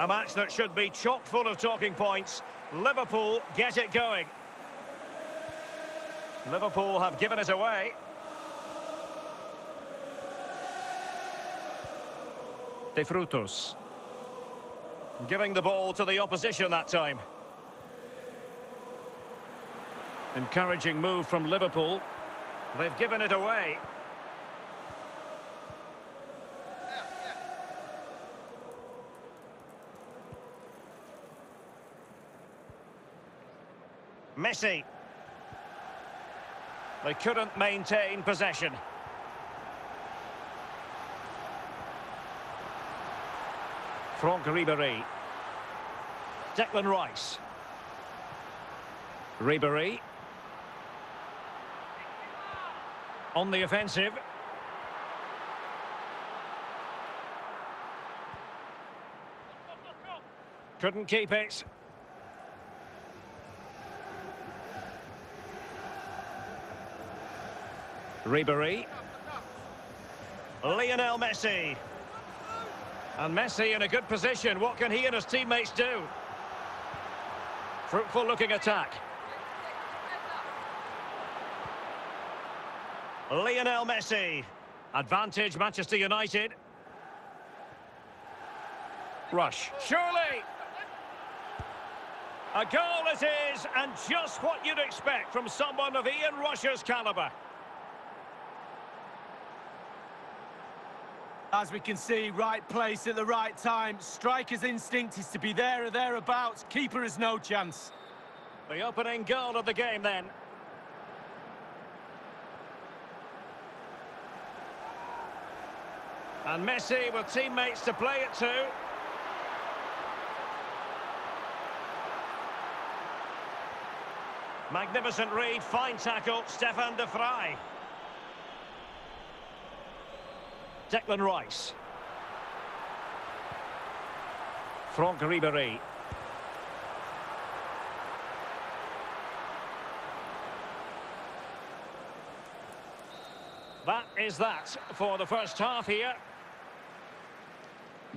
A match that should be chock full of talking points. Liverpool get it going. Liverpool have given it away. De Frutos. Giving the ball to the opposition that time. Encouraging move from Liverpool. They've given it away. Messi. They couldn't maintain possession. Franck Ribéry. Declan Rice. Ribéry. On the offensive. Couldn't keep it. Ribéry. Lionel Messi. And Messi in a good position. What can he and his teammates do? Fruitful looking attack. Lionel Messi. Advantage Manchester United. Rush. Surely. A goal it is, and just what you'd expect from someone of Ian Rush's calibre. As we can see, right place at the right time. Striker's instinct is to be there or thereabouts. Keeper has no chance. The opening goal of the game then. And Messi with teammates to play it to. Magnificent read, fine tackle, Stefan de Vrij. Declan Rice. Franck Ribéry. That is that for the first half here.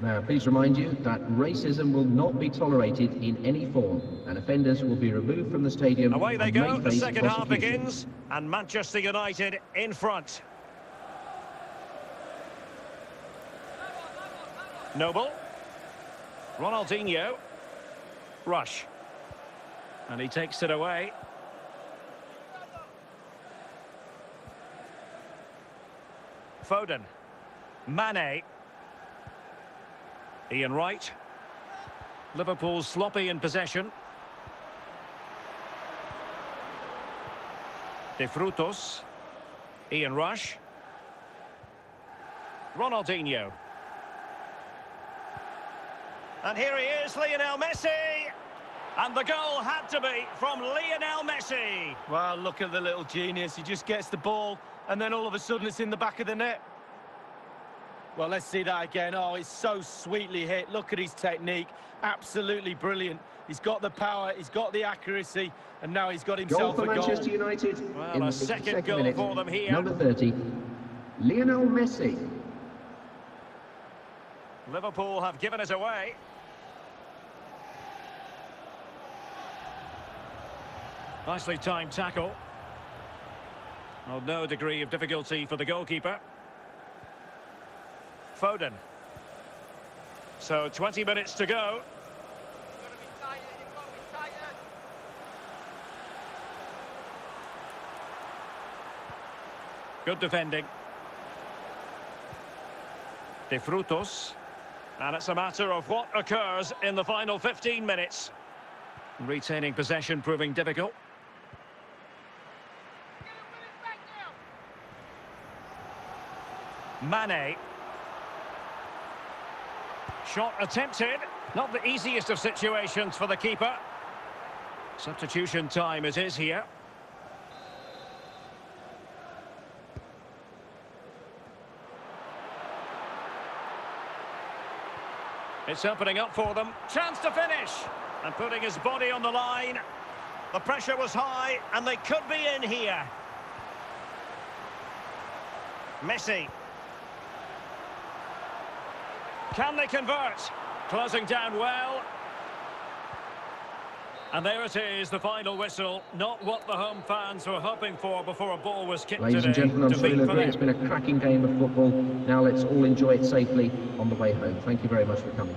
Now, please remind you that racism will not be tolerated in any form, and offenders will be removed from the stadium. Away they go, the second half begins, and Manchester United in front. Noble. Ronaldinho. Rush. And he takes it away. Foden. Mane. Ian Wright. Liverpool sloppy in possession. De Frutos. Ian Rush. Ronaldinho. And here he is, Lionel Messi. And the goal had to be from Lionel Messi. Well, look at the little genius. He just gets the ball, and then all of a sudden it's in the back of the net. Well, let's see that again. Oh, it's so sweetly hit. Look at his technique. Absolutely brilliant. He's got the power, he's got the accuracy, and now he's got Goal himself for a goal. Manchester United Well, in a the second 52nd goal minute. for them here. Number 30, Lionel Messi. Liverpool have given it away. Nicely timed tackle. Oh, no degree of difficulty for the goalkeeper. Foden. So 20 minutes to go. Good defending. De Frutos. And it's a matter of what occurs in the final 15 minutes. Retaining possession proving difficult. Mane. Shot attempted. Not the easiest of situations for the keeper. Substitution time it is here. It's opening up for them. Chance to finish. And putting his body on the line. The pressure was high, and they could be in here. Messi. Can they convert? Closing down well. And there it is, the final whistle. Not what the home fans were hoping for before a ball was kicked Ladies today. and gentlemen, I'm sorry to agree, it's been a cracking game of football. Now let's all enjoy it safely on the way home. Thank you very much for coming.